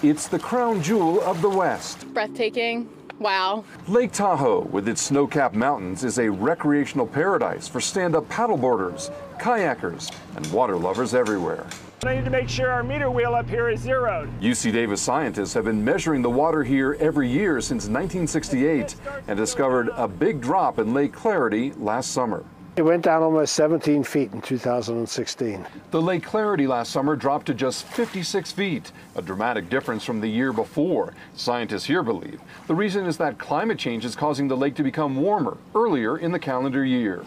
It's the crown jewel of the West. Breathtaking. Wow. Lake Tahoe, with its snow capped mountains, is a recreational paradise for stand up paddleboarders, kayakers, and water lovers everywhere. I need to make sure our meter wheel up here is zeroed. UC Davis scientists have been measuring the water here every year since 1968 and discovered a big drop in Lake Clarity last summer. It went down almost 17 feet in 2016. The Lake Clarity last summer dropped to just 56 feet, a dramatic difference from the year before. Scientists here believe the reason is that climate change is causing the lake to become warmer earlier in the calendar year.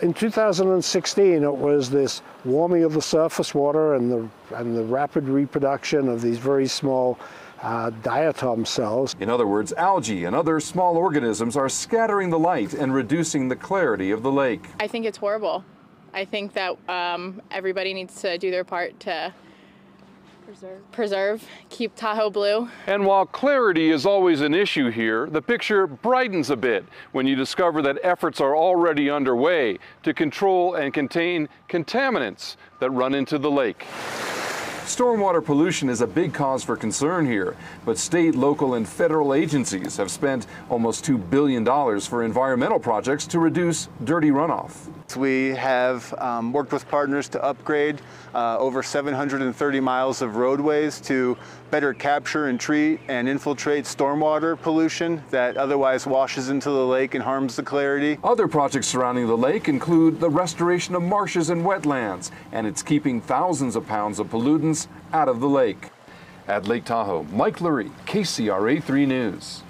In 2016, it was this warming of the surface water and the, and the rapid reproduction of these very small uh, diatom cells. In other words, algae and other small organisms are scattering the light and reducing the clarity of the lake. I think it's horrible. I think that um, everybody needs to do their part to preserve. preserve, keep Tahoe blue. And while clarity is always an issue here, the picture brightens a bit when you discover that efforts are already underway to control and contain contaminants that run into the lake. Stormwater pollution is a big cause for concern here, but state, local, and federal agencies have spent almost $2 billion for environmental projects to reduce dirty runoff. We have um, worked with partners to upgrade uh, over 730 miles of roadways to better capture and treat and infiltrate stormwater pollution that otherwise washes into the lake and harms the clarity. Other projects surrounding the lake include the restoration of marshes and wetlands, and it's keeping thousands of pounds of pollutants out of the lake. At Lake Tahoe, Mike Luery, KCRA 3 News.